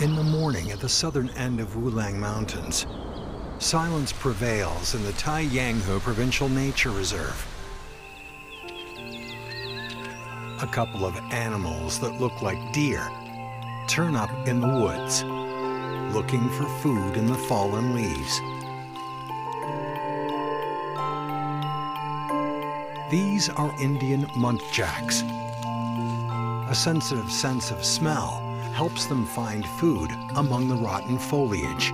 In the morning at the southern end of Wuliang Mountains, silence prevails in the Taiyanghe Provincial Nature Reserve. A couple of animals that look like deer turn up in the woods, looking for food in the fallen leaves. These are Indian muntjacs. A sensitive sense of smell helps them find food among the rotten foliage.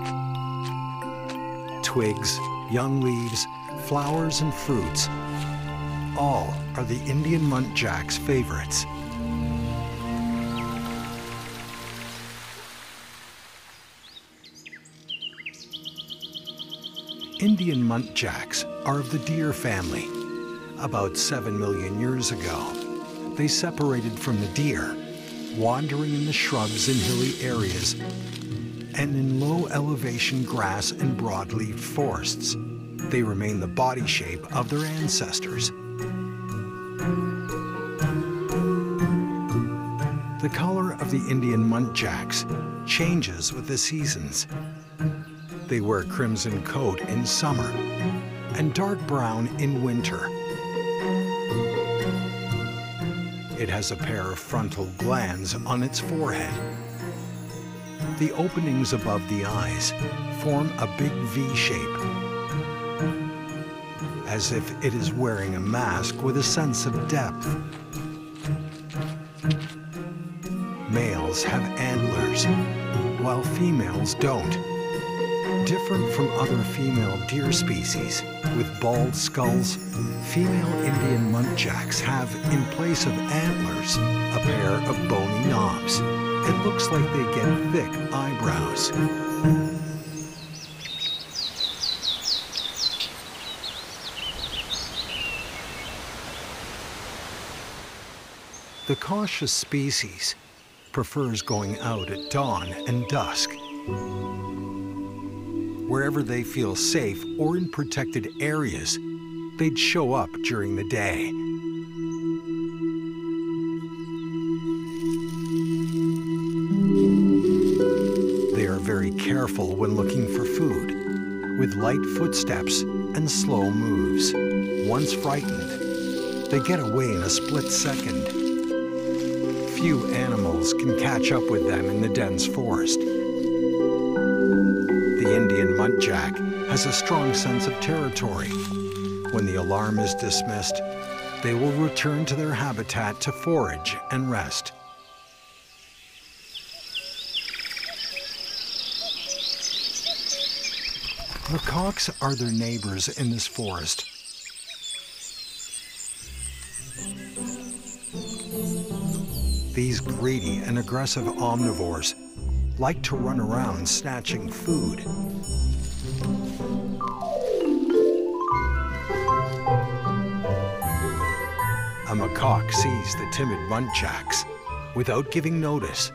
Twigs, young leaves, flowers, and fruits all are the Indian muntjac's favorites. Indian muntjacs are of the deer family. About 7 million years ago, they separated from the deer, wandering in the shrubs in hilly areas and in low elevation grass and broadleaf forests. They remain the body shape of their ancestors. The color of the Indian muntjacs changes with the seasons. They wear crimson coat in summer and dark brown in winter. It has a pair of frontal glands on its forehead. The openings above the eyes form a big V shape, as if it is wearing a mask with a sense of depth. Males have antlers, while females don't. Different from other female deer species with bald skulls, female Indian muntjacs have, in place of antlers, a pair of bony knobs. It looks like they get thick eyebrows. The cautious species prefers going out at dawn and dusk. Wherever they feel safe or in protected areas, they'd show up during the day. They are very careful when looking for food, with light footsteps and slow moves. Once frightened, they get away in a split second. Few animals can catch up with them in the dense forest. The muntjac has a strong sense of territory. When the alarm is dismissed, they will return to their habitat to forage and rest. Macaques are their neighbors in this forest. These greedy and aggressive omnivores like to run around snatching food. A macaque sees the timid muntjacs. Without giving notice,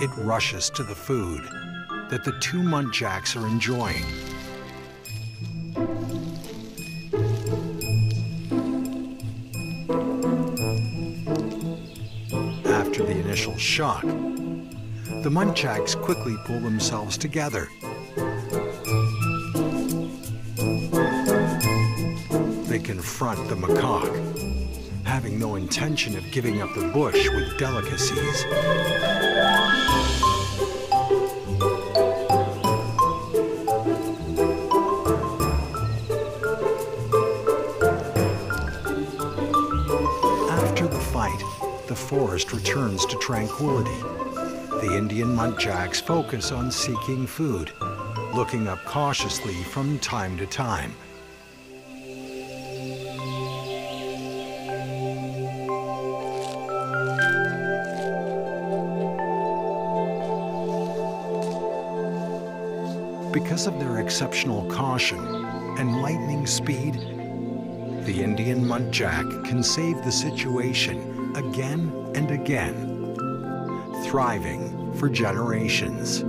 it rushes to the food that the two muntjacs are enjoying. After the initial shock, the muntjacs quickly pull themselves together. They confront the macaque, having no intention of giving up the bush with delicacies. After the fight, the forest returns to tranquility. The Indian muntjacs focus on seeking food, looking up cautiously from time to time. Because of their exceptional caution and lightning speed, the Indian muntjac can save the situation again and again, thriving for generations.